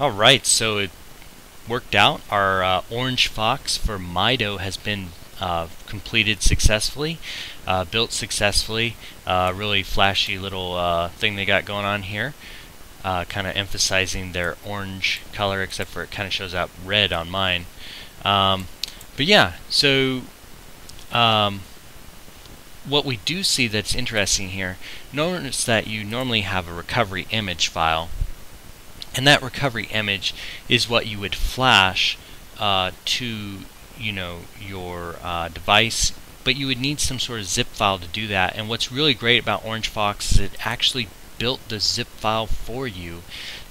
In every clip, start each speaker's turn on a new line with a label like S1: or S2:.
S1: Alright, so it worked out. Our uh, Orange Fox for Mido has been uh, completed successfully, uh, built successfully. Uh, really flashy little uh, thing they got going on here. Uh, kind of emphasizing their orange color, except for it kind of shows up red on mine. Um, but yeah, so um, what we do see that's interesting here, notice that you normally have a recovery image file and that recovery image is what you would flash uh, to you know your uh, device. But you would need some sort of zip file to do that. And what's really great about Orange Fox is it actually built the zip file for you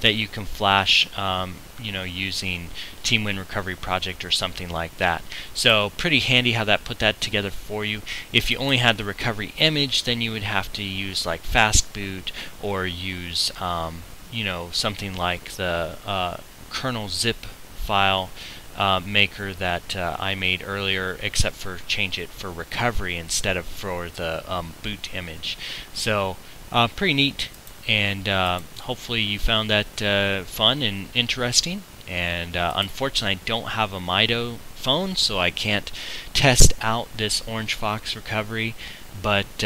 S1: that you can flash um, you know using TeamWin Recovery Project or something like that. So pretty handy how that put that together for you. If you only had the recovery image then you would have to use like fastboot or use um, you know something like the uh, kernel zip file uh, maker that uh, I made earlier except for change it for recovery instead of for the um, boot image. So uh, pretty neat and uh, hopefully you found that uh, fun and interesting and unfortunately I don't have a Mido phone so I can't test out this Orange Fox recovery. But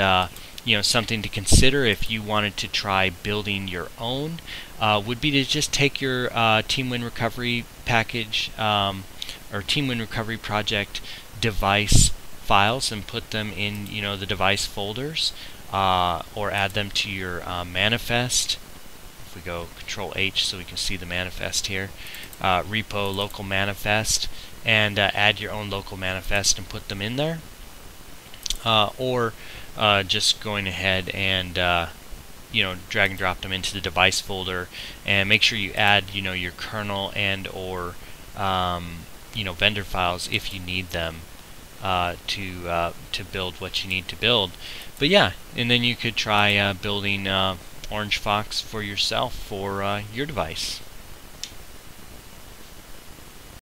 S1: you know something to consider if you wanted to try building your own uh, would be to just take your uh, TeamWin Recovery package um, or TeamWin Recovery project device files and put them in you know the device folders uh, or add them to your uh, manifest if we go control H so we can see the manifest here. Uh, repo local manifest and uh, add your own local manifest and put them in there. Or uh, just going ahead and uh, you know drag and drop them into the device folder and make sure you add you know your kernel and or um, you know vendor files if you need them uh, to uh, to build what you need to build. But yeah and then you could try uh, building uh, Orange Fox for yourself for uh, your device